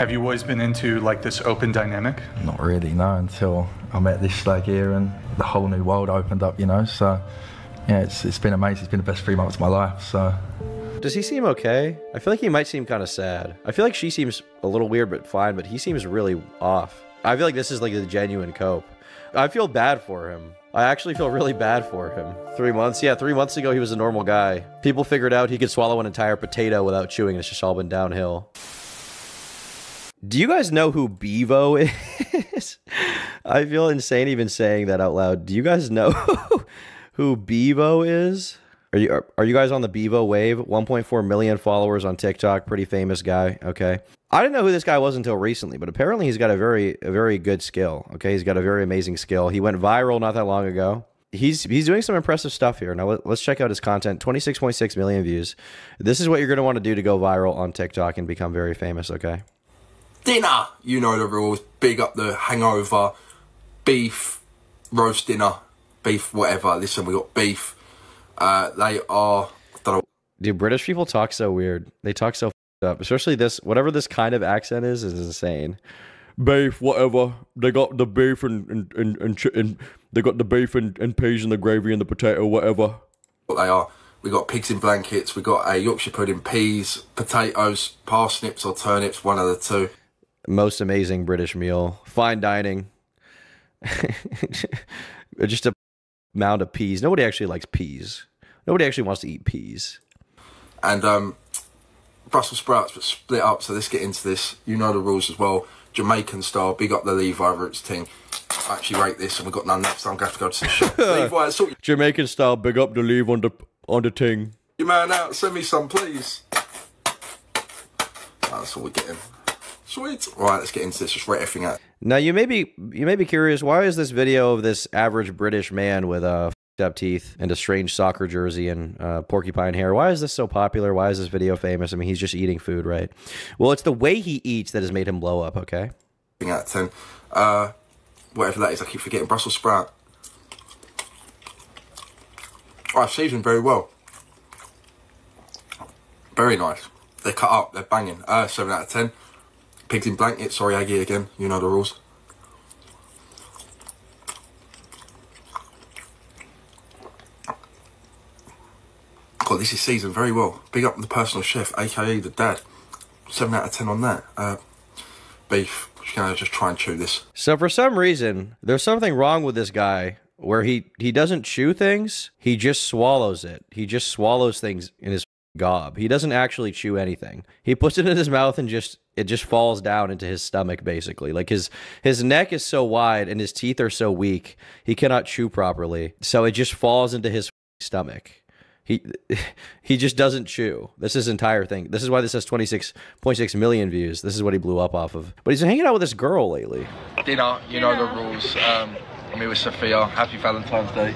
Have you always been into like this open dynamic? Not really, no, until I met this slag here and the whole new world opened up, you know. So, yeah, it's, it's been amazing. It's been the best three months of my life. So, Does he seem okay? I feel like he might seem kind of sad. I feel like she seems a little weird but fine, but he seems really off. I feel like this is like the genuine cope. I feel bad for him. I actually feel really bad for him. Three months? Yeah, three months ago he was a normal guy. People figured out he could swallow an entire potato without chewing, and it's just all been downhill. Do you guys know who Bevo is? I feel insane even saying that out loud. Do you guys know who Bevo is? Are you are, are you guys on the Bevo wave? 1.4 million followers on TikTok, pretty famous guy. Okay. I didn't know who this guy was until recently, but apparently he's got a very a very good skill. Okay, he's got a very amazing skill. He went viral not that long ago. He's he's doing some impressive stuff here. Now let, let's check out his content. 26.6 million views. This is what you're going to want to do to go viral on TikTok and become very famous, okay? Dinner. You know the rules. Big up the hangover, beef, roast dinner, beef, whatever. Listen, we got beef. Uh, they are. Don't know. Dude, British people talk so weird. They talk so f***ed up. Especially this, whatever this kind of accent is, is insane. Beef, whatever. They got the beef and and and, and, chi- and they got the beef and, and peas and the gravy and the potato, whatever. what they are. We got pigs in blankets. We got a Yorkshire pudding, peas, potatoes, parsnips or turnips. One of the two. Most amazing British meal. Fine dining. Just a mound of peas. Nobody actually likes peas. Nobody actually wants to eat peas. And um, Brussels sprouts, but split up. So let's get into this. You know the rules as well. Jamaican style. Big up the Levi Roots team. I actually rate this, and we've got none left, so I'm going to have to go to the shop. Levi, sort Jamaican style, big up the leave on the on the ting. your man out. Send me some, please. That's all we're getting. Sweet. All right, let's get into this. Just rate everything out. Now you may be you may be curious why is this video of this average British man with uh f***ed up teeth and a strange soccer jersey and uh, porcupine hair why is this so popular why is this video famous I mean he's just eating food right well it's the way he eats that has made him blow up okay out of 10. Uh, whatever that is, I keep forgetting. Brussels sprout. Oh, I've seasoned very well. Very nice. They're cut up, they're banging. Uh, 7 out of 10. Pigs in blankets. sorry Aggie again, you know the rules. God, this is seasoned very well. Big up the personal chef, aka the dad. 7 out of 10 on that. Uh, beef. Just gonna just try and chew this. so for some reason there's something wrong with this guy where he he doesn't chew things he just swallows it he just swallows things in his gob he doesn't actually chew anything he puts it in his mouth and just it just falls down into his stomach basically like his his neck is so wide and his teeth are so weak he cannot chew properly so it just falls into his stomach he he just doesn't chew. This is entire thing. This is why this has 26.6 million views. This is what he blew up off of. But he's hanging out with this girl lately. dinner, you know the rules. Um, me with Sophia, happy Valentine's Day.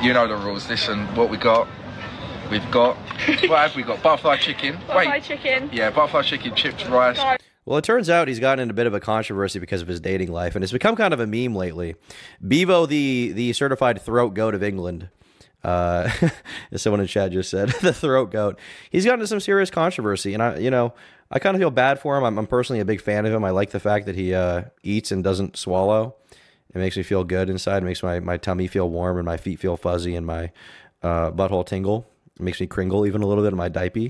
You know the rules. Listen, what we got? We've got, what have we got? Butterfly chicken. Butterfly chicken. Yeah, butterfly chicken, chips, rice. Well, it turns out he's gotten in a bit of a controversy because of his dating life, and it's become kind of a meme lately. Bevo, the the certified throat goat of England, uh, as someone in chat just said, the throat goat. He's gotten into some serious controversy, and I, you know, I kind of feel bad for him. I'm, I'm personally a big fan of him. I like the fact that he uh, eats and doesn't swallow. It makes me feel good inside. It makes my, my tummy feel warm and my feet feel fuzzy and my uh, butthole tingle. Makes me kringle even a little bit in my diaper.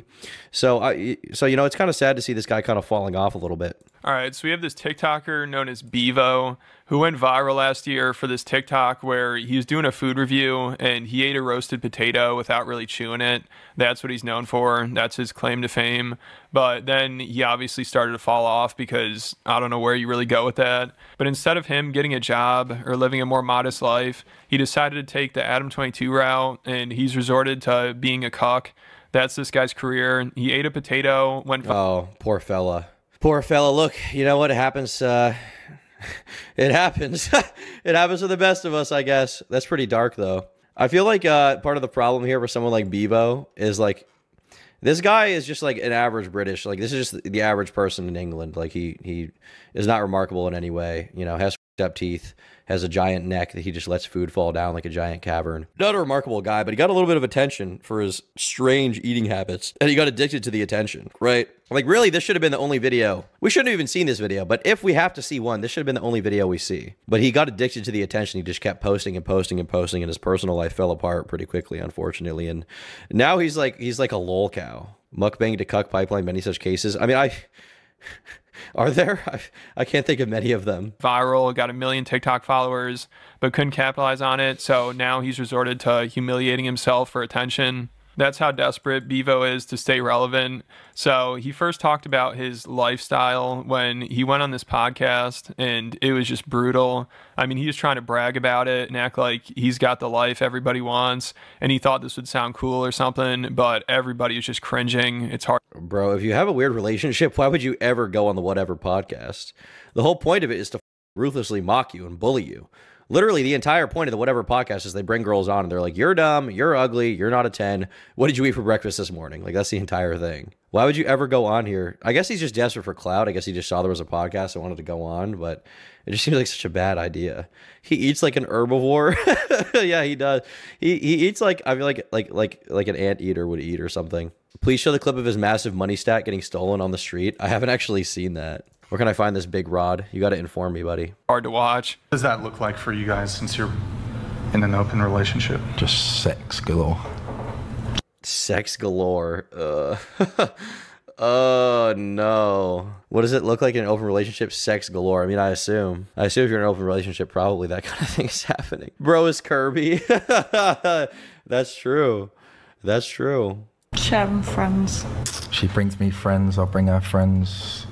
So I, so you know, it's kind of sad to see this guy kind of falling off a little bit. All right, so we have this TikToker known as Bevo who went viral last year for this TikTok where he was doing a food review and he ate a roasted potato without really chewing it. That's what he's known for. That's his claim to fame. But then he obviously started to fall off because I don't know where you really go with that. But instead of him getting a job or living a more modest life, he decided to take the Adam 22 route and he's resorted to being a cuck. That's this guy's career. He ate a potato, went Oh, poor fella. Poor fella. Look, you know what happens? Uh, it happens. it happens to the best of us, I guess. That's pretty dark, though. I feel like uh, part of the problem here for someone like Bevo is like this guy is just like an average British. Like this is just the average person in England. Like he he is not remarkable in any way. You know, has up teeth, has a giant neck that he just lets food fall down like a giant cavern. Not a remarkable guy, but he got a little bit of attention for his strange eating habits, and he got addicted to the attention, right? Like, really, this should have been the only video. We shouldn't have even seen this video, but if we have to see one, this should have been the only video we see. But he got addicted to the attention. He just kept posting and posting and posting, and his personal life fell apart pretty quickly, unfortunately. And now he's like, he's like a lol cow. Mukbang to cuck pipeline, many such cases. I mean, I. Are there? I, I can't think of many of them. Viral, got a million TikTok followers, but couldn't capitalize on it. So now he's resorted to humiliating himself for attention. That's how desperate Bevo is to stay relevant. So he first talked about his lifestyle when he went on this podcast, and it was just brutal. I mean, he was trying to brag about it and act like he's got the life everybody wants, and he thought this would sound cool or something, but everybody is just cringing. It's hard. Bro, if you have a weird relationship, why would you ever go on the whatever podcast? The whole point of it is to ruthlessly mock you and bully you. Literally, the entire point of the whatever podcast is they bring girls on and they're like, "You're dumb, you're ugly, you're not a ten. What did you eat for breakfast this morning?" Like that's the entire thing. Why would you ever go on here? I guess he's just desperate for clout. I guess he just saw there was a podcast and wanted to go on, but it just seems like such a bad idea. He eats like an herbivore. yeah, he does. He he eats like I feel like like like like an anteater would eat or something. Please show the clip of his massive money stack getting stolen on the street. I haven't actually seen that. Where can I find this big rod? You got to inform me, buddy. Hard to watch. What does that look like for you guys since you're in an open relationship? Just sex galore. Sex galore. Uh. Oh no. What does it look like in an open relationship? Sex galore. I mean, I assume. I assume if you're in an open relationship, probably that kind of thing is happening. Bro is Kirby. That's true. That's true. Sharing friends. She brings me friends. I'll bring her friends.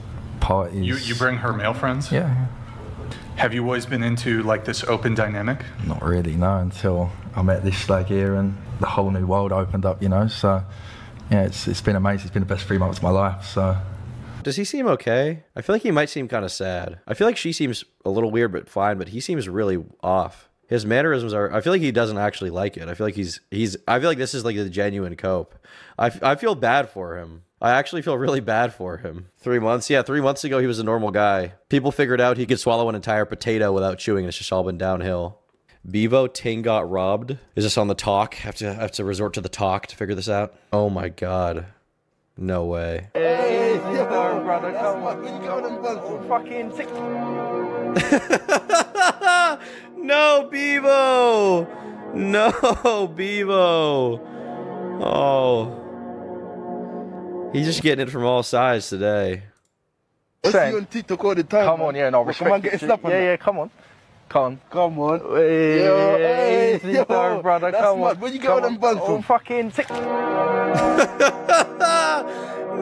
Parties. You, you bring her male friends? Yeah. Have you always been into like this open dynamic? Not really, no. Until I met this slag here and the whole new world opened up, you know. So yeah, it's it's been amazing. It's been the best three months of my life. So Does he seem okay? I feel like he might seem kind of sad. I feel like she seems a little weird but fine, but he seems really off. His mannerisms are. I feel like he doesn't actually like it. I feel like he's he's. I feel like this is like the genuine cope. I, I feel bad for him. I actually feel really bad for him. Three months, yeah, three months ago he was a normal guy. People figured out he could swallow an entire potato without chewing, and it's just all been downhill. Bevo Ting got robbed. Is this on the talk? Have to have to resort to the talk to figure this out. Oh my god, no way. no, Bevo! No, Bevo! Oh. He's just getting it from all sides today. I see you on TikTok all the time. Come man. on, yeah, no, Well, Come on, get a snap on Yeah, that. yeah, come on. Come on. Come on. Hey, Yo, hey, easy, yo, dog, brother, that's come mad. on. Where you get Come them on. buns Oh, fucking tick.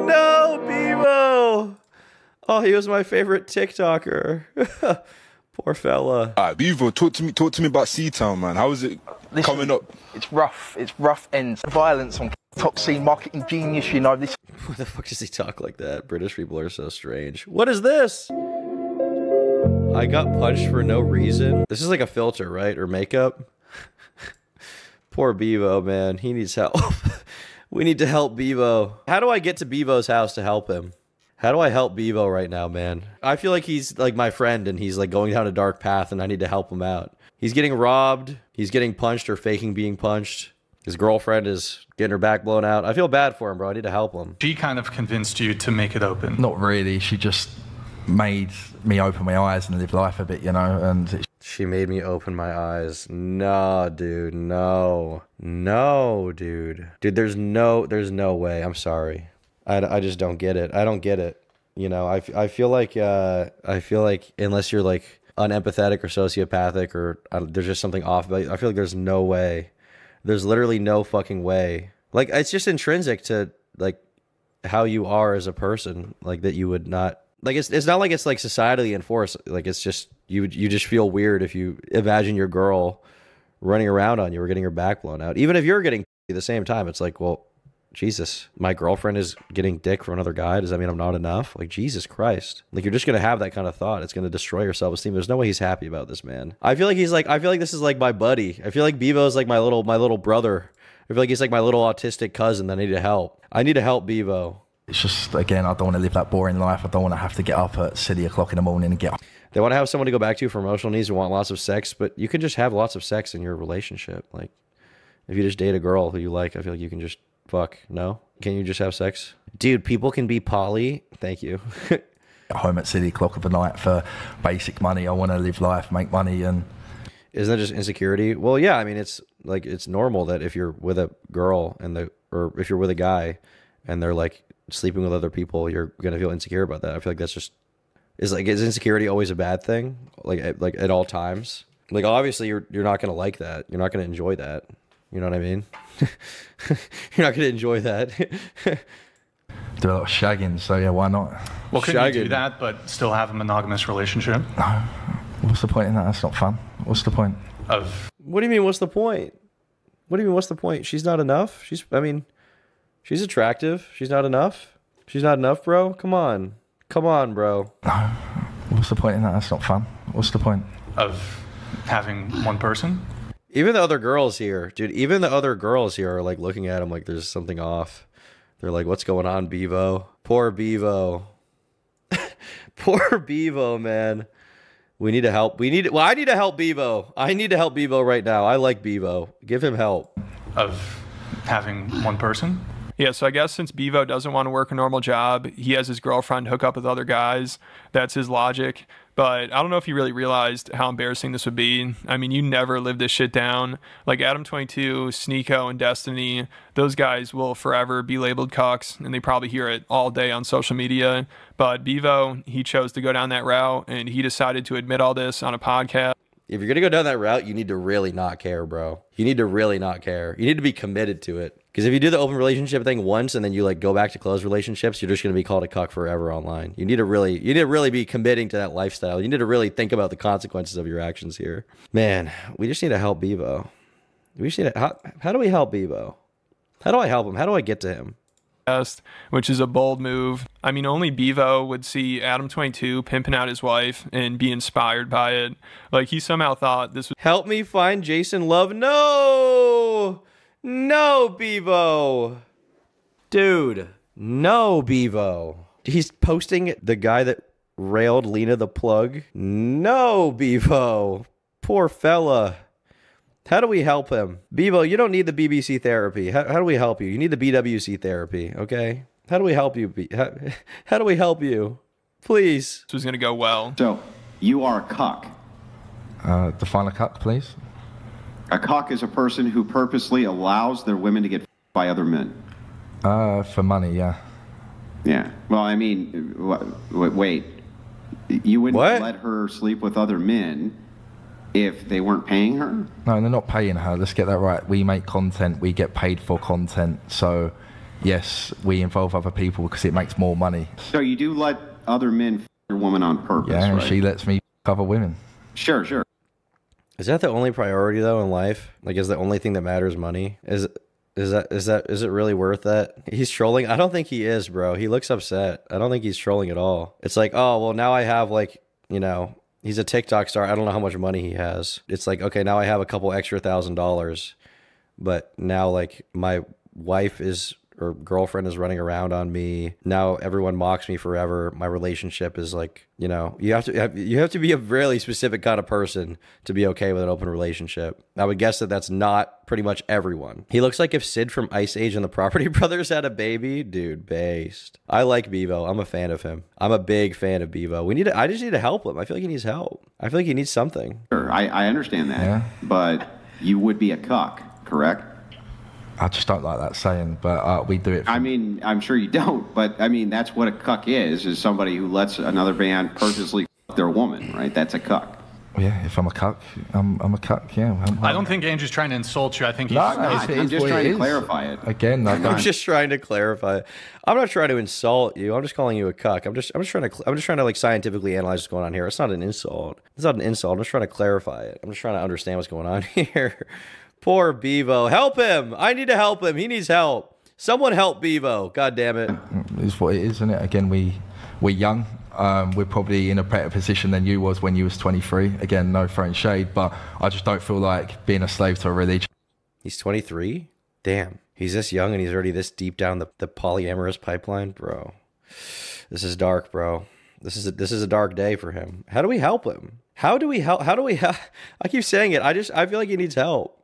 no, Bevo! Oh, he was my favorite TikToker. Poor fella. Alright, Bevo, talk to me. Talk to me about Seatown, man. How is it Listen, coming up? It's rough. It's rough ends. Violence on top scene marketing genius, you know. This Why the fuck does he talk like that? British people are so strange. What is this? I got punched for no reason. This is like a filter, right? Or makeup? Poor Bevo, man. He needs help. we need to help Bevo. How do I get to Bevo's house to help him? How do I help Bevo right now, man? I feel like he's like my friend and he's like going down a dark path and I need to help him out. He's getting robbed. He's getting punched or faking being punched. His girlfriend is getting her back blown out. I feel bad for him, bro. I need to help him. She kind of convinced you to make it open. not really. She just made me open my eyes and live life a bit, you know. And She made me open my eyes. No, dude. No. No, dude. Dude, there's no there's no way. I'm sorry. I, I just don't get it. I don't get it. You know, I, I feel like uh I feel like unless you're like unempathetic or sociopathic or there's just something off you, I feel like there's no way. There's literally no fucking way. Like it's just intrinsic to like how you are as a person like that you would not like it's it's not like it's like societally enforced like it's just you you just feel weird if you imagine your girl running around on you or getting her back blown out even if you're getting at the same time it's like well jesus my girlfriend is getting dick from another guy. Does that mean i'm not enough? Like jesus christ. Like you're just gonna have that kind of thought. It's gonna destroy your self-esteem. There's no way he's happy about this man. I feel like he's like i feel like this is like my buddy. I feel like Bevo is like my little my little brother. I feel like he's like my little autistic cousin that i need to help. I need to help bevo. It's just again, I don't want to live that boring life. I don't want to have to get up at silly o'clock in the morning and get They want to have someone to go back to for emotional needs and want lots of sex, but you can just have lots of sex in your relationship. Like, if you just date a girl who you like, I feel like you can just fuck. No? Can you just have sex? Dude, people can be poly. Thank you. home at silly o'clock of the night for basic money. I want to live life, make money, and Isn't that just insecurity? Well, yeah. I mean, it's like it's normal that if you're with a girl and the or if you're with a guy and they're like sleeping with other people, you're gonna feel insecure about that. I feel like that's just is like is insecurity always a bad thing? Like like at all times? Like obviously you're you're not gonna like that. You're not gonna enjoy that. You know what I mean? you're not gonna enjoy that. do a lot of shagging. So yeah, why not? Well, couldn't you do that but still have a monogamous relationship? What's the point in that? That's not fun. What's the point? Of What do you mean? What's the point? What do you mean? What's the point? She's not enough. She's. I mean, she's attractive. She's not enough. She's not enough, bro. Come on, come on, bro. What's the point in that? That's not fun. What's the point? of having one person? Even the other girls here, dude. Even the other girls here are like looking at him like there's something off. They're like, "What's going on, Bevo? Poor Bevo. Poor Bevo, man. We need to help. We need. Well, I need to help Bevo. I need to help Bevo right now. I like Bevo. Give him help. Of having one person? Yeah, so I guess since Bevo doesn't want to work a normal job, he has his girlfriend hook up with other guys. That's his logic. But I don't know if you really realized how embarrassing this would be. I mean, you never live this shit down. Like Adam22, Sneako, and Destiny, those guys will forever be labeled cucks, and they probably hear it all day on social media. But Bevo, he chose to go down that route, and he decided to admit all this on a podcast. If you're gonna go down that route, you need to really not care, bro. You need to really not care. You need to be committed to it. Because if you do the open relationship thing once and then you like go back to closed relationships, you're just gonna be called a cuck forever online. You need to really, you need to really be committing to that lifestyle. You need to really think about the consequences of your actions here. Man, we just need to help Bevo. We just need to. How, how do we help Bevo? How do I help him? How do I get to him? which is a bold move. I mean, only Bevo would see Adam22 pimping out his wife and be inspired by it. Like, he somehow thought this was Help me find Jason Love. No, no, Bevo, dude, no, Bevo. He's posting the guy that railed Lena the plug. No, Bevo, poor fella. How do we help him? Bevo, you don't need the BBC therapy. How, how do we help you? You need the BWC therapy, okay? How do we help you? Be- How, how do we help you? Please. This was going to go well. So, you are a cuck. Uh, define a cuck, please. A cuck is a person who purposely allows their women to get by other men. Uh, for money, yeah. Yeah. Well, I mean, wh- wh- wait. You wouldn't What? let her sleep with other men if they weren't paying her? No, they're not paying her. Let's get that right. We make content. We get paid for content. So, yes, we involve other people because it makes more money. So you do let other men f- your woman on purpose, Yeah, and right? she lets me cover women. Sure, sure. Is that the only priority though in life? Like, is the only thing that matters money? Is is that is that is it really worth that? He's trolling. I don't think he is, bro. He looks upset. I don't think he's trolling at all. It's like, oh well, now I have like you know. He's a TikTok star. I don't know how much money he has. It's like, okay, now I have a couple extra thousand dollars, but now like my wife is or girlfriend is running around on me. Now everyone mocks me forever. My relationship is like, you know, you have to you have to be a really specific kind of person to be okay with an open relationship. I would guess that that's not pretty much everyone. He looks like if Sid from Ice Age and the Property Brothers had a baby, dude, based. I like Bevo. I'm a fan of him. I'm a big fan of Bevo. We need to, I just need to help him. I feel like he needs help. I feel like he needs something. Sure, I, I understand that. Yeah. But you would be a cuck, correct? I just don't like that saying, but uh, we do it. For, I mean, I'm sure you don't, but I mean, that's what a cuck is, is somebody who lets another man purposely f- their woman, right? That's a cuck. yeah, if I'm a cuck, I'm, I'm a cuck. Yeah. I'm, I don't think Andrew's trying to insult you. I think he's. No, no, not. it's, it I'm just trying to clarify it. Again, I I'm don't, I'm just trying to clarify. I'm not trying to insult you. I'm just calling you a cuck. I'm just I'm just trying to I'm just trying to like scientifically analyze what's going on here. It's not an insult. It's not an insult. I'm just trying to clarify it. I'm just trying to understand what's going on here. Poor Bevo. Help him. I need to help him. He needs help. Someone help Bevo. God damn it. it. is what it is, isn't it? Again, we we're young. Um, we're probably in a better position than you was when you was 23. Again, no throwing shade, but I just don't feel like being a slave to a religion. He's 23. Damn. He's this young and he's already this deep down the, the polyamorous pipeline, bro. This is dark, bro. This is a, this is a dark day for him. How do we help him? How do we help? How do we? Help? I keep saying it. I just I feel like he needs help.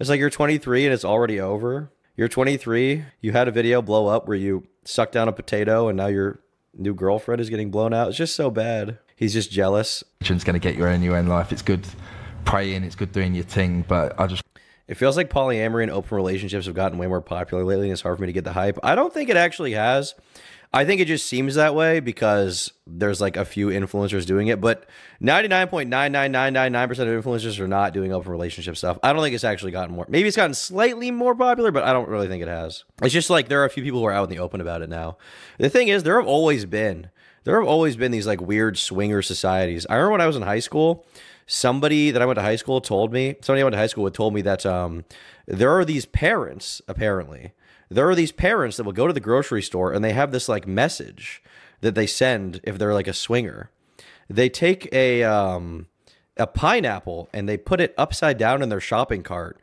It's like you're 23 and it's already over. You're 23. You had a video blow up where you sucked down a potato and now your new girlfriend is getting blown out. It's just so bad. He's just jealous. It's going to get you anywhere in life. It's good praying. It's good doing your thing. But I just It feels like polyamory and open relationships have gotten way more popular lately, and it's hard for me to get the hype. I don't think it actually has. I think it just seems that way because there's like a few influencers doing it, but 99.99999% of influencers are not doing open relationship stuff. I don't think it's actually gotten more. Maybe it's gotten slightly more popular, but I don't really think it has. It's just like there are a few people who are out in the open about it now. The thing is, there have always been there have always been these like weird swinger societies. I remember when I was in high school, somebody that I went to high school told me, somebody I went to high school with told me that um, there are these parents, apparently, there are these parents that will go to the grocery store and they have this like message that they send if they're like a swinger. They take a um, a pineapple and they put it upside down in their shopping cart,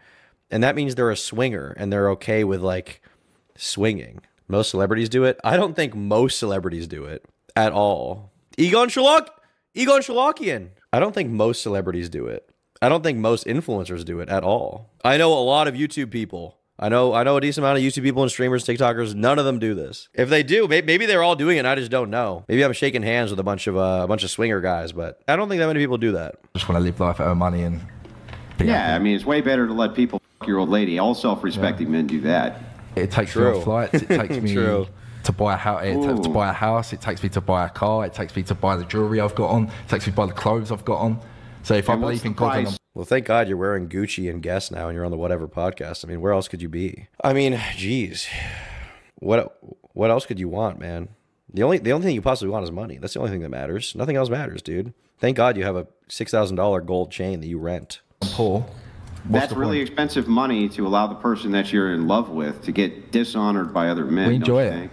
and that means they're a swinger and they're okay with like swinging. Most celebrities do it. I don't think most celebrities do it at all. Egon Shalak, Egon Shalakian. I don't think most celebrities do it. I don't think most influencers do it at all. I know a lot of YouTube people. I know I know a decent amount of YouTube people and streamers, TikTokers. None of them do this. If they do, may- maybe they're all doing it. and I just don't know. Maybe I'm shaking hands with a bunch of uh, a bunch of swinger guys, but I don't think that many people do that. just want to live life, earn money, and Yeah, I mean, it's way better to let people fuck your old lady. All self-respecting men do that. it takes me True. on flights. It takes me True. To buy a house. It takes to buy a house. It takes me to buy a car. It takes me to buy the jewelry I've got on. It takes me to buy the clothes I've got on. So if I And what's believe in God, then price? Well, thank God you're wearing Gucci and Guess now, and you're on the whatever podcast. I mean, where else could you be? I mean, geez, what what else could you want, man? The only the only thing you possibly want is money. That's the only thing that matters. Nothing else matters, dude. Thank God you have a six thousand dollar gold chain that you rent. I'm. That's really expensive money to allow the person that you're in love with to get dishonored by other men. We don't enjoy you it. think?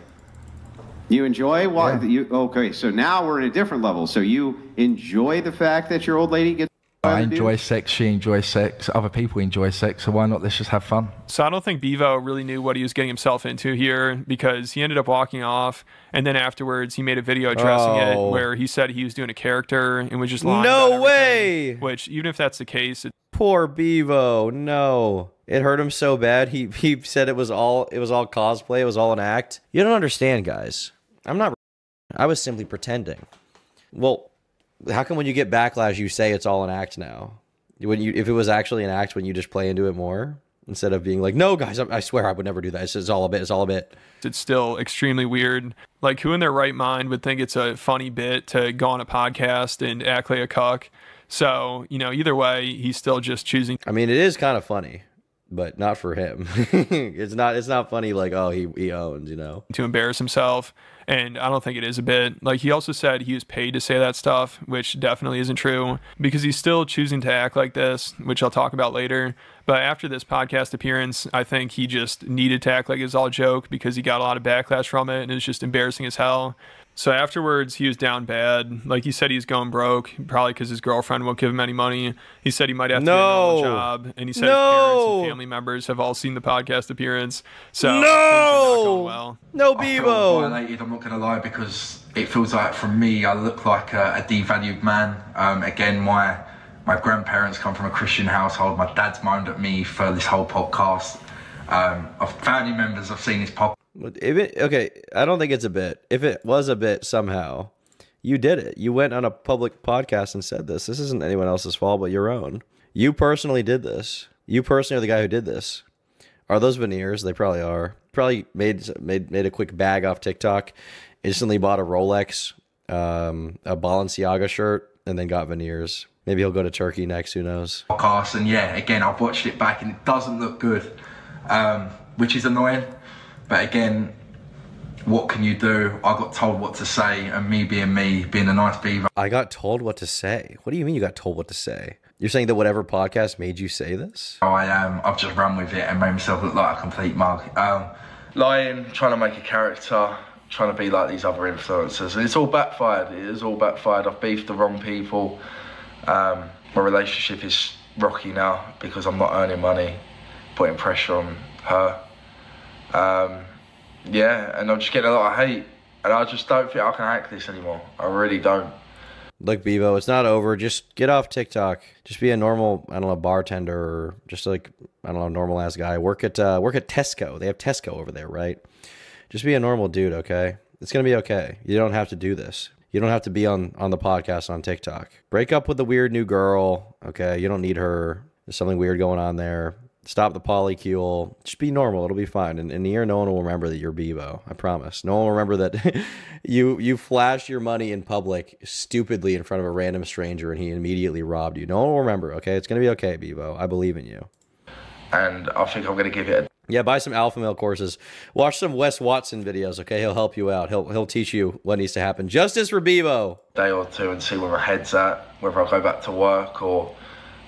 You enjoy what Yeah. you okay? So now we're in a different level. So you enjoy the fact that your old lady gets. I other dudes? enjoy sex. She enjoys sex. Other people enjoy sex. So why not? Let's just have fun. So I don't think Bevo really knew what he was getting himself into here because he ended up walking off, and then afterwards he made a video addressing Oh. it where he said he was doing a character and was just lying. No way! Which even if that's the case, it, Poor Bevo. No, it hurt him so bad. He he said it was all it was all cosplay. It was all an act. You don't understand, guys. I'm not. I was simply pretending. Well, how come when you get backlash, you say it's all an act now? When you if it was actually an act, when you just play into it more instead of being like, no, guys, I, I swear I would never do that. It's, it's all a bit. It's all a bit. it's still extremely weird. Like who in their right mind would think it's a funny bit to go on a podcast and act like a cuck? So you know, either way, he's still just choosing I mean, it is kind of funny, but not for him. it's not. It's not funny. Like, oh, he he owns. You know. to embarrass himself. And I don't think it is a bit. Like he also said he was paid to say that stuff, which definitely isn't true because he's still choosing to act like this, which I'll talk about later. But after this podcast appearance, I think he just needed to act like it was all a joke because he got a lot of backlash from it and it's just embarrassing as hell. So afterwards, he was down bad. Like he said, he's going broke, probably because his girlfriend won't give him any money. He said he might have to get a job, and he said his parents No. and family members have all seen the podcast appearance. So No. not well. No, I feel Bevo. violated. I'm not going to lie because it feels like from me I look like a, a devalued man. Um, again, my my grandparents come from a Christian household. My dad's moaned at me for this whole podcast. Um, I've family members. I've seen this pop. If it, okay, I don't think it's a bit. If it was a bit somehow, you did it. You went on a public podcast and said this. This isn't anyone else's fault but your own. You personally did this. You personally are the guy who did this. Are those veneers? They probably are. Probably made made made a quick bag off TikTok. Instantly bought a Rolex, um, a Balenciaga shirt, and then got veneers. Maybe he'll go to Turkey next. Who knows? podcast and yeah again i've watched it back and it doesn't look good um, which is annoying but again what can you do? I got told what to say and me being me being a nice beaver. I got told what to say. What do you mean you got told what to say? You're saying that whatever podcast made you say this? Oh, I am. I've just run with it and made myself look like a complete mug. Um, lying trying to make a character trying to be like these other influencers. And it's all backfired. It is all backfired. I've beefed the wrong people. Um, my relationship is rocky now because i'm not earning money putting pressure on her um, yeah and i'm just getting a lot of hate and I just don't think I can hack this anymore. I really don't. Look, Bevo, it's not over. Just get off TikTok. Just be a normal, I don't know, bartender or just like I don't know, normal ass guy. Work at uh, work at Tesco. They have Tesco over there, right? Just be a normal dude, okay? It's gonna be okay. You don't have to do this. You don't have to be on on the podcast on TikTok. Break up with the weird new girl, okay? You don't need her. There's something weird going on there. Stop the polycule. Just be normal. It'll be fine. And in the year, no one will remember that you're Bevo. I promise. No one will remember that you you flashed your money in public stupidly in front of a random stranger and he immediately robbed you. No one will remember. Okay, it's gonna be okay, Bevo. I believe in you. And I think I'm going to give it a Yeah, buy some alpha male courses. Watch some Wes Watson videos. Okay, he'll help you out. He'll he'll teach you what needs to happen. Justice for Bevo. day or two and see where my head's at, whether I go back to work or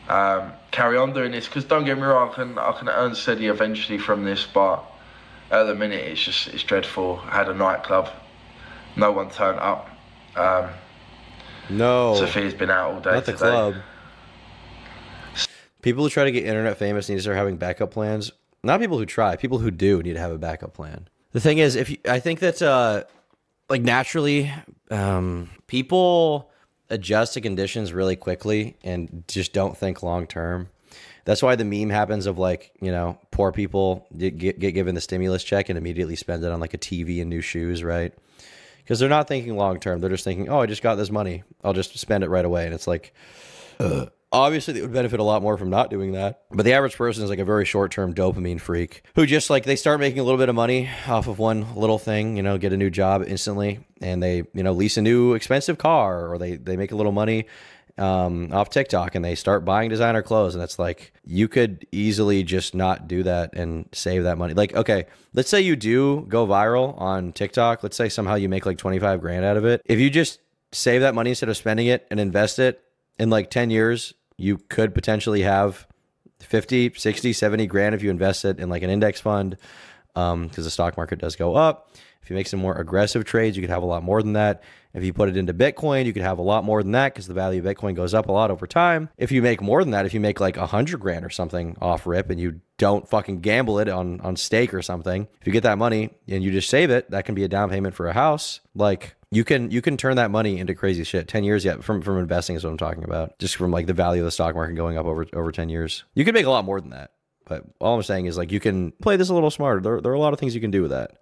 um, carry on doing this. Because don't get me wrong, I can I can earn steady eventually from this, but at the minute it's just it's dreadful. I had a nightclub, no one turned up. Um, No, Sophia's been out all day not the today. club. People who try to get internet famous need to start having backup plans. Not people who try. People who do need to have a backup plan. The thing is, if you, I think that uh, like naturally, um, people adjust to conditions really quickly and just don't think long term. That's why the meme happens of like you know poor people get, get given the stimulus check and immediately spend it on like a TV and new shoes, right? Because they're not thinking long term. They're just thinking, oh, I just got this money. I'll just spend it right away. And it's like, uh, obviously, they would benefit a lot more from not doing that. But the average person is like a very short term dopamine freak who just like they start making a little bit of money off of one little thing, you know, get a new job instantly, and they you know lease a new expensive car, or they they make a little money um, off TikTok and they start buying designer clothes. And it's like, you could easily just not do that and save that money. Like, okay, let's say you do go viral on TikTok. Let's say somehow you make like 25 grand out of it. If you just save that money instead of spending it and invest it in like 10 years, you could potentially have 50, 60, 70 grand if you invest it in like an index fund because the stock market does go up. If you make some more aggressive trades, you could have a lot more than that. If you put it into Bitcoin, you could have a lot more than that because the value of Bitcoin goes up a lot over time. If you make more than that, if you make like a hundred grand or something off rip and you don't fucking gamble it on on stake or something, if you get that money and you just save it, that can be a down payment for a house. Like you can you can turn that money into crazy shit. Ten years yet from from investing is what I'm talking about. Just from like the value of the stock market going up over over ten years, you can make a lot more than that. But all I'm saying is like you can play this a little smarter. There, there are a lot of things you can do with that.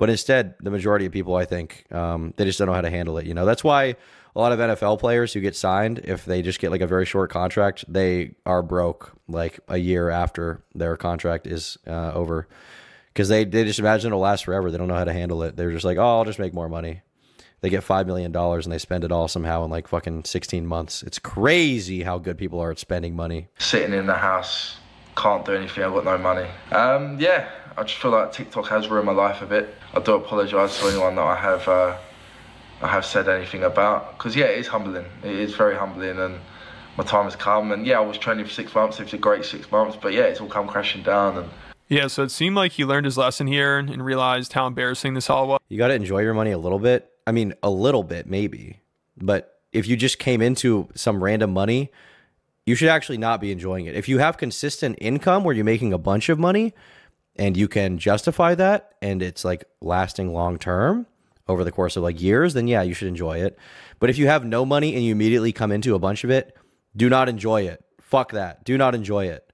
But instead, the majority of people, I think, um, they just don't know how to handle it. You know, that's why a lot of NFL players who get signed, if they just get like a very short contract, they are broke like a year after their contract is uh, over because they, they just imagine it'll last forever. They don't know how to handle it. They're just like, oh, I'll just make more money. They get $5 million and they spend it all somehow in like fucking 16 months. It's crazy how good people are at spending money. sitting in the house, can't do anything, I've got no money. Um, yeah, I just feel like TikTok has ruined my life a bit. I do apologise to anyone that I have uh, I have said anything about, because yeah, it is humbling. It is very humbling, and my time has come. And yeah, I was training for six months. It was a great six months, but yeah, it's all come crashing down. And Yeah, so it seemed like he learned his lesson here and realized how embarrassing this all was. You got to enjoy your money a little bit. I mean, a little bit, maybe. But if you just came into some random money, you should actually not be enjoying it. If you have consistent income where you're making a bunch of money and you can justify that and it's like lasting long term over the course of like years, then yeah, you should enjoy it. But if you have no money and you immediately come into a bunch of it, do not enjoy it. Fuck that. Do not enjoy it.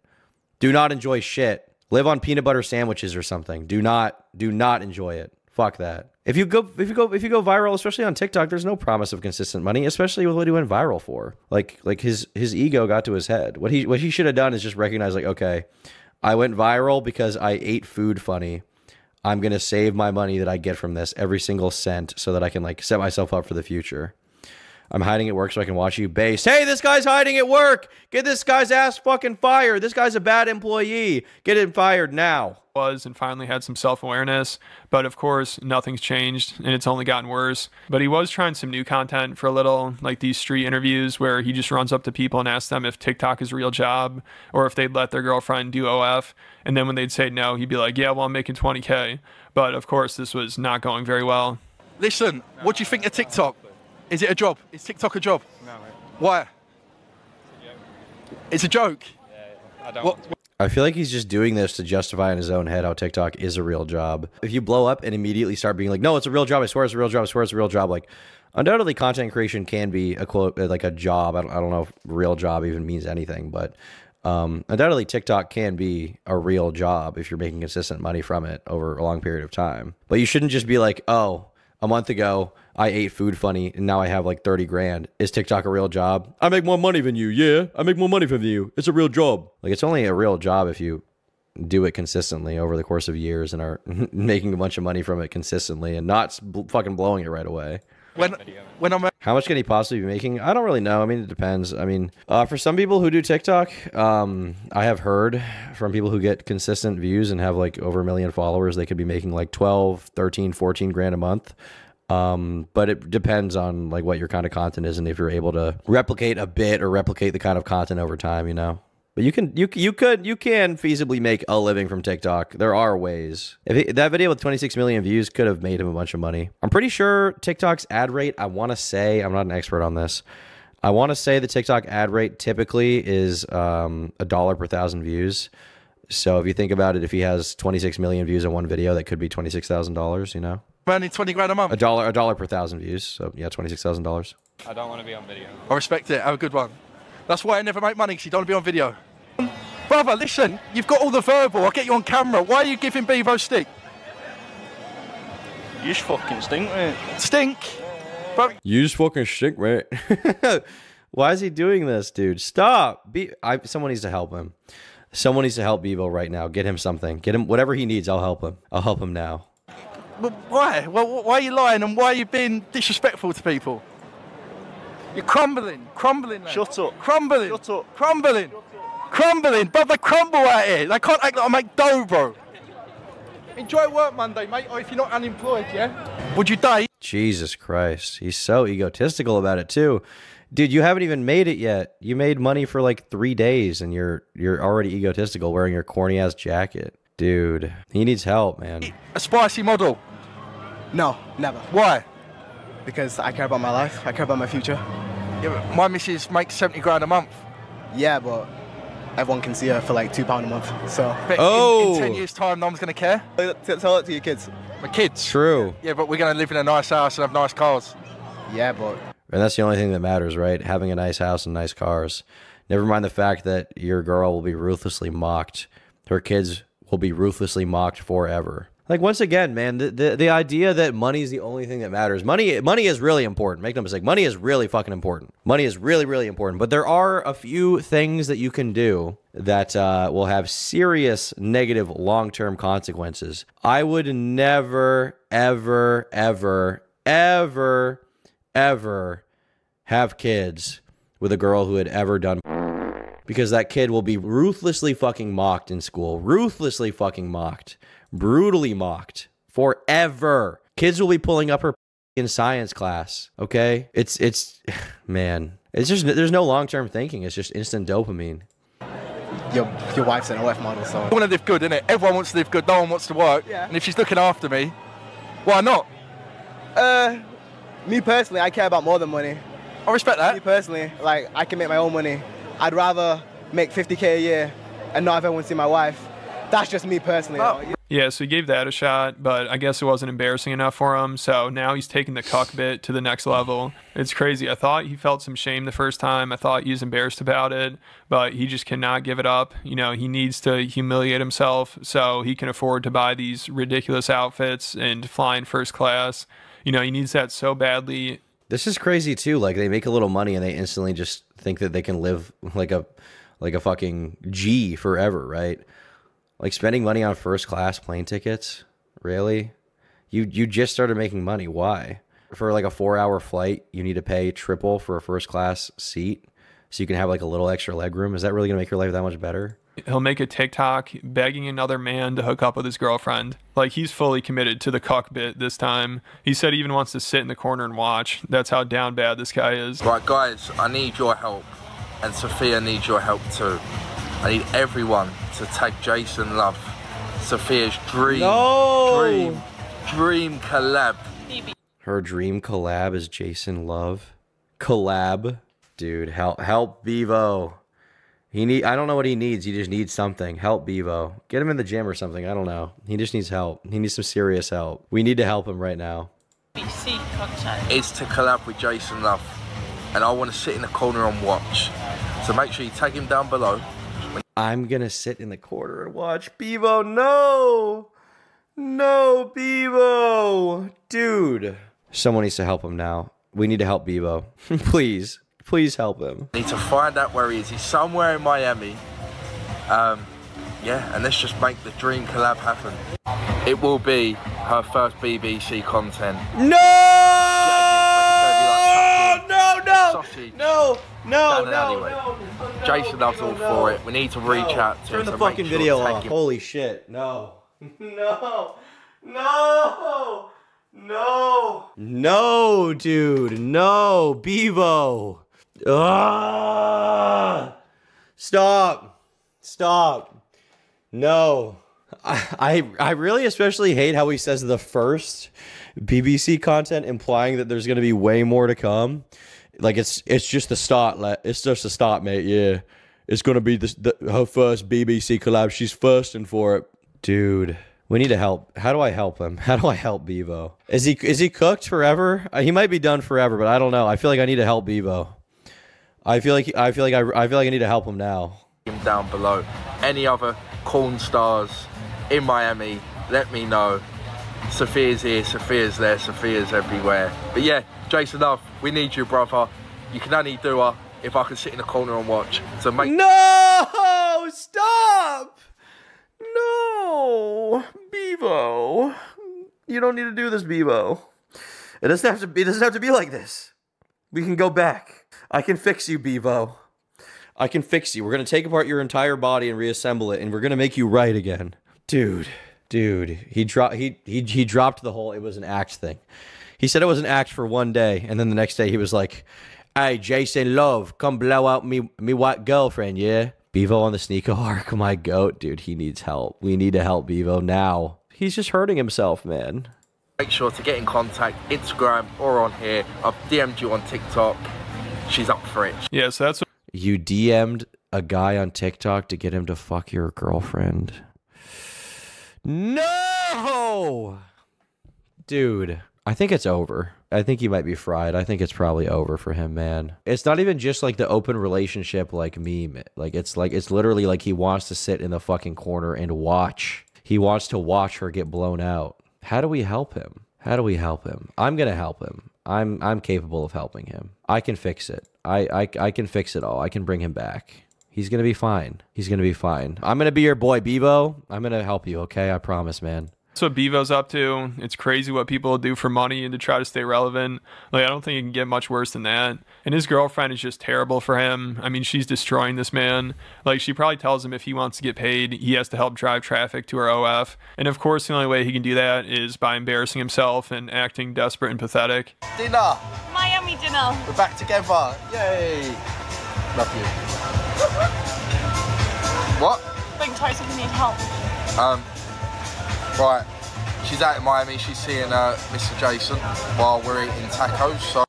Do not enjoy shit. Live on peanut butter sandwiches or something. Do not do not enjoy it. Fuck that. If you go if you go if you go viral, especially on TikTok, there's no promise of consistent money, especially with what he went viral for. Like like his his ego got to his head. What he what he should have done is just recognize like, okay, I went viral because I ate food funny. I'm gonna save my money that I get from this every single cent so that I can like set myself up for the future. I'm hiding at work so I can watch you base. Hey, this guy's hiding at work. Get this guy's ass fucking fired. This guy's a bad employee. Get him fired now. Was and finally had some self-awareness but of course nothing's changed and it's only gotten worse but he was trying some new content for a little like these street interviews where he just runs up to people and asks them if tiktok is a real job or if they'd let their girlfriend do of and then when they'd say no he'd be like yeah well i'm making 20k but of course this was not going very well Listen, what do you think of TikTok? Is it a job? Is TikTok a job? No, mate. Why? It's a joke. Yeah, I don't. What? I feel like he's just doing this to justify in his own head how TikTok is a real job. If you blow up and immediately start being like, "No, it's a real job. I swear it's a real job. I swear it's a real job," like undoubtedly content creation can be a quote like a job. I don't, I don't know if real job even means anything, but um, undoubtedly TikTok can be a real job if you're making consistent money from it over a long period of time. But you shouldn't just be like, "Oh, a month ago I ate food funny and now I have like 30 grand. Is TikTok a real job? I make more money than you. Yeah, I make more money than you. It's a real job. Like it's only a real job if you do it consistently over the course of years and are making a bunch of money from it consistently and not bl- fucking blowing it right away. When when I'm How much can he possibly be making? I don't really know. I mean, it depends. I mean, uh, for some people who do TikTok, um, I have heard from people who get consistent views and have like over a million followers, they could be making like 12, 13, 14 grand a month. Um, but it depends on like what your kind of content is and if you're able to replicate a bit or replicate the kind of content over time, you know. But you can you you could you can feasibly make a living from TikTok. There are ways. If it, that video with 26 million views could have made him a bunch of money. I'm pretty sure TikTok's ad rate. I want to say I'm not an expert on this. I want to say the TikTok ad rate typically is um, a dollar per thousand views. So if you think about it, if he has 26 million views on one video, that could be twenty six thousand dollars. You know, earning 20 grand a month. a dollar a dollar per thousand views. So yeah, twenty six thousand dollars. I don't want to be on video. I respect it. Have a good one. That's why I never make money because you don't want to be on video. Brother, listen, you've got all the verbal. I'll get you on camera. Why are you giving Bevo stick? You just fucking stink, mate. Stink. Bro, You just fucking stink, mate. Why is he doing this, dude? Stop. Be I someone needs to help him. Someone needs to help Bevo right now. Get him something. Get him whatever he needs. I'll help him. I'll help him now. But why? Well, why are you lying and why are you being disrespectful to people? You're crumbling, crumbling. Lad. Shut up. Crumbling. Shut up. Crumbling. Crumbling. But they crumble out here. They can't act like I make dough, bro. Enjoy work Monday, mate, or if you're not unemployed, yeah? Would you date? Jesus Christ. He's so egotistical about it too. Dude, you haven't even made it yet. You made money for like 3 days and you're you're already egotistical wearing your corny ass jacket. Dude, he needs help, man. A spicy model? No, never. Why? Because I care about my life. I care about my future. Yeah, but my missus makes 70 grand a month. Yeah, but everyone can see her for like two pound a month. So. But in, in 10 years' time, no one's going to care. Tell it to your kids. My kids? True. Yeah, but we're going to live in a nice house and have nice cars. Yeah, but And that's the only thing that matters, right? Having a nice house and nice cars. Never mind the fact that your girl will be ruthlessly mocked. Her kids will be ruthlessly mocked forever. Like once again, man, the, the, the idea that money is the only thing that matters. Money money is really important. Make no mistake. Money is really fucking important. Money is really, really important. But there are a few things that you can do that uh, will have serious negative long term consequences. I would never, ever, ever, ever, ever have kids with a girl who had ever done because that kid will be ruthlessly fucking mocked in school, ruthlessly fucking mocked, brutally mocked forever. Kids will be pulling up her in science class, okay? It's it's man, it's just there's no long-term thinking. It's just instant dopamine. your your wife's an OF model, so. I want to live good, innit? Everyone wants to live good. No one wants to work. Yeah. And if she's looking after me, why not? Uh, me personally, I care about more than money. I respect that. Me personally, like I can make my own money. I'd rather make 50k a year and not have everyone see my wife. That's just me personally. though. Yeah, so he gave that a shot, but I guess it wasn't embarrassing enough for him. So now he's taking the cuck bit to the next level. It's crazy. I thought he felt some shame the first time. I thought he was embarrassed about it, but he just cannot give it up. You know, he needs to humiliate himself so he can afford to buy these ridiculous outfits and fly in first class. You know, he needs that so badly. This is crazy too. Like they make a little money and they instantly just think that they can live like a like a fucking G forever, right? Like spending money on first class plane tickets? Really? You you just started making money. Why? For like a 4-hour flight, you need to pay triple for a first class seat so you can have like a little extra leg room. Is that really going to make your life that much better? He'll make a TikTok begging another man to hook up with his girlfriend. Like he's fully committed to the cuck bit this time. He said he even wants to sit in the corner and watch. That's how down bad this guy is. Right, guys, I need your help, and Sophia needs your help too. I need everyone to tag Jason Love, Sophia's dream, No! dream, dream collab. Her dream collab is Jason Love. Collab. Dude, help help Bevo. He need. I don't know what he needs. He just needs something. Help Bevo. Get him in the gym or something. I don't know. He just needs help. He needs some serious help. We need to help him right now. BBC is to collab with Jason Love, and I want to sit in the corner and watch. So make sure you tag him down below. I'm gonna sit in the corner and watch Bevo. No, no, Bevo, dude. Someone needs to help him now. We need to help Bevo. please, please help him. Need to find out where he is. He's somewhere in Miami. Um, yeah, and let's just make the dream collab happen. It will be her first BBC content. No! No! No! Sausage No! No! down No! alleyway. No! Jason loves all for it. We need to reach out to Turn him. the so fucking sure video to off. Holy shit! No! No! No! No! No, dude! No, Bevo! Ah! Stop! Stop! No. I, I I really especially hate how he says the first BBC content, implying that there's gonna be way more to come. Like it's it's just the start. Like it's just the start, mate. Yeah, it's gonna be this, the her first BBC collab. She's firsting for it, dude. We need to help. How do I help him? How do I help Bevo? Is he is he cooked forever? Uh, he might be done forever, but I don't know. I feel like I need to help Bevo. I feel like I feel like I, I feel like I need to help him now. him down below. Any other corn stars in Miami, let me know. Sophia's here, Sophia's there, Sophia's everywhere. But yeah, Jason Love, we need you, brother. You can only do her if I can sit in the corner and watch. So make No! Stop! No, Bevo. You don't need to do this, Bevo. It doesn't have to be. It doesn't have to be like this. We can go back. I can fix you, Bevo. I can fix you. We're gonna take apart your entire body and reassemble it, and we're gonna make you right again, dude. Dude, he dropped. He he he dropped the whole. It was an act thing. He said it was an act for one day, and then the next day he was like, "Hey, Jason Love, come blow out me me white girlfriend, yeah." Bevo on the Sneako arc, my goat, dude. He needs help. We need to help Bevo now. He's just hurting himself, man. make sure to get in contact, Instagram or on here. I've DM'd you on TikTok. She's up for it. Yeah, so that's You DM'd a guy on TikTok to get him to fuck your girlfriend. No! Dude, I think it's over. I think he might be fried. I think it's probably over for him, man. It's not even just like the open relationship like meme. Like it's like it's literally like he wants to sit in the fucking corner and watch. He wants to watch her get blown out. How do we help him? How do we help him? I'm gonna help him. I'm I'm capable of helping him. I can fix it. I I, I can fix it all. I can bring him back. He's gonna be fine. He's gonna be fine. I'm gonna be your boy, Bevo. I'm gonna help you. Okay, I promise, man. That's what Bevo's up to. It's crazy what people do for money and to try to stay relevant. Like, I don't think it can get much worse than that. And his girlfriend is just terrible for him. I mean, she's destroying this man. Like, she probably tells him if he wants to get paid, he has to help drive traffic to her OF. And of course, the only way he can do that is by embarrassing himself and acting desperate and pathetic. Dinner. Miami dinner. We're back together. Yay. Love you. What? Bring Toast if you need help. Um, right. She's out in Miami. She's seeing uh, Mr. Jason while we're eating tacos. So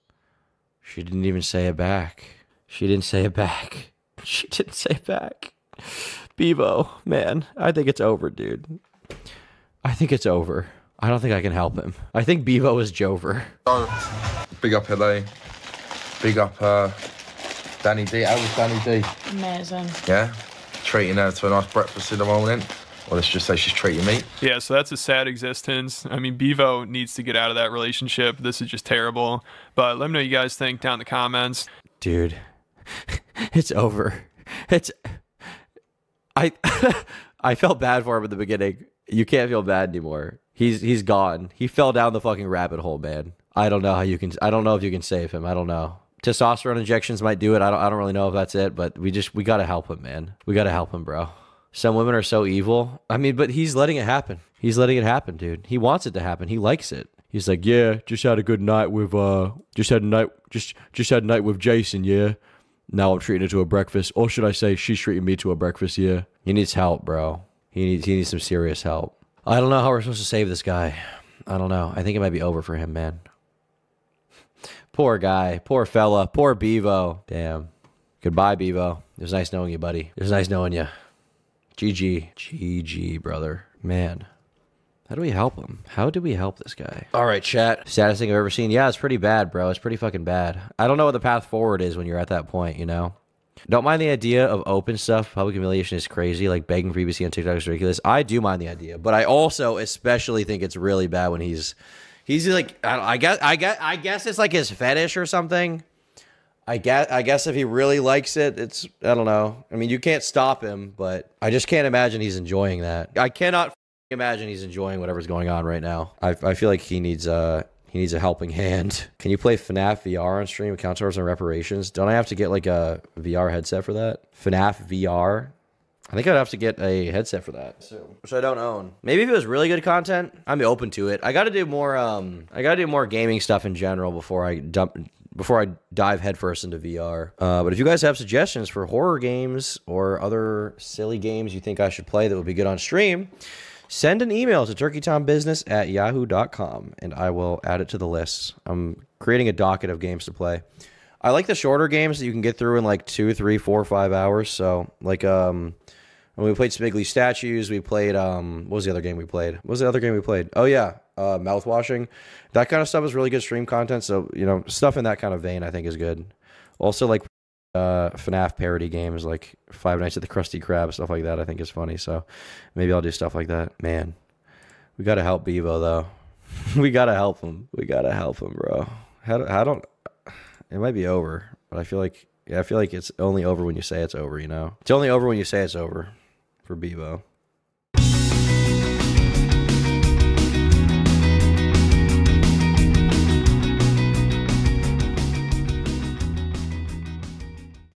She didn't even say it back. She didn't say it back. She didn't say it back. Bevo, man, I think it's over, dude. I think it's over. I don't think I can help him. I think Bevo is Jover. So, big up LA. Big up uh, Danny D. How was Danny D? Amazing. Yeah? Treating her to a nice breakfast in the morning. Or let's just say she's treating me. Yeah, so that's a sad existence. I mean, Bevo needs to get out of that relationship. This is just terrible. But let me know what you guys think down in the comments. Dude, it's over. It's. I I felt bad for him at the beginning. You can't feel bad anymore. He's he's gone. He fell down the fucking rabbit hole, man. I don't know how you can. I don't know if you can save him. I don't know. Testosterone injections might do it. I don't. I don't really know if that's it, but we just we gotta help him, man. We gotta help him, bro. Some women are so evil. I mean, but he's letting it happen. He's letting it happen, dude. He wants it to happen. He likes it. He's like, yeah, just had a good night with uh, just had a night, just just had a night with Jason, yeah. Now I'm treating her to a breakfast, or should I say, she's treating me to a breakfast, yeah. He needs help, bro. He needs he needs some serious help. I don't know how we're supposed to save this guy. I don't know. I think it might be over for him, man. Poor guy. Poor fella. Poor Bevo. Damn. Goodbye, Bevo. It was nice knowing you, buddy. It was nice knowing you. GG. GG, brother. Man. How do we help him? How do we help this guy? All right, chat. Saddest thing I've ever seen. Yeah, it's pretty bad, bro. It's pretty fucking bad. I don't know what the path forward is when you're at that point, you know? Don't mind the idea of open stuff. Public humiliation is crazy. Like begging for BBC on TikTok is ridiculous. I do mind the idea, but I also especially think it's really bad when he's he's like I, I guess I guess I guess it's like his fetish or something. I guess I guess if he really likes it, it's I don't know. I mean, you can't stop him, but I just can't imagine he's enjoying that. I cannot imagine he's enjoying whatever's going on right now. I, I feel like he needs a he needs a helping hand. Can you play FNAF VR on stream? Account and reparations. Don't I have to get like a VR headset for that? FNAF VR. I think I'd have to get a headset for that, which I don't own. Maybe if it was really good content, I'm open to it. I got to do more. Um, I got to do more gaming stuff in general before I dump before I dive headfirst into VR. Uh, but if you guys have suggestions for horror games or other silly games you think I should play that would be good on stream, send an email to turkeytombusiness at yahoo.com and I will add it to the list. I'm creating a docket of games to play. I like the shorter games that you can get through in like two, three, four, five hours. So, like, um, we played Smiggly Statues, we played, um, what was the other game we played? What was the other game we played? Oh, yeah, uh, Mouthwashing. That kind of stuff is really good stream content. So, you know, stuff in that kind of vein, I think, is good. Also, like, uh, FNAF parody games like Five Nights at the Krusty Krab, stuff like that, I think is funny. So maybe I'll do stuff like that. Man, we got to help Bevo, though. we got to help him. We got to help him, bro. How don't. It might be over, but I feel like. Yeah, I feel like it's only over when you say it's over, you know? It's only over when you say it's over for Bevo.